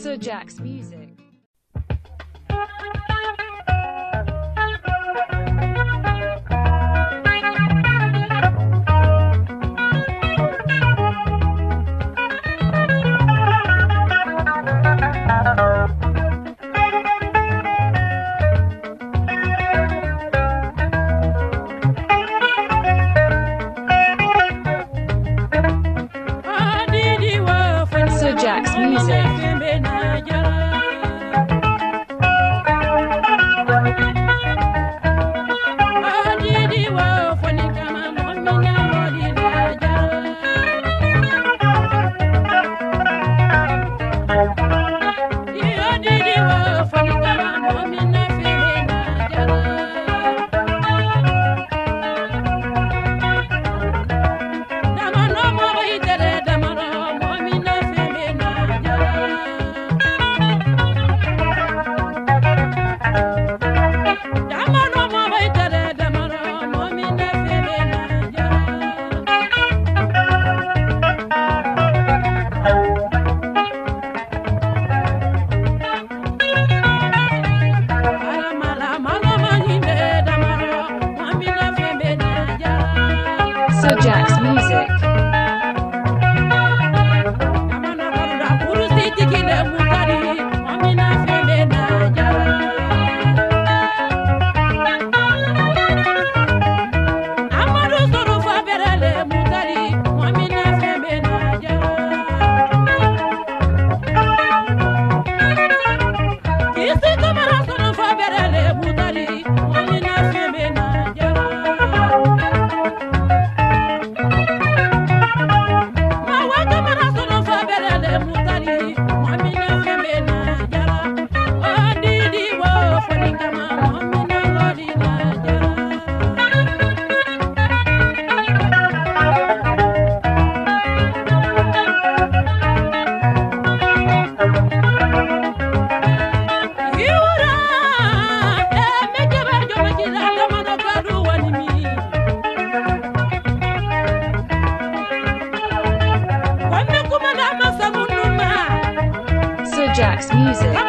Sir Jack's music. Sir Jack's music. Jack's music.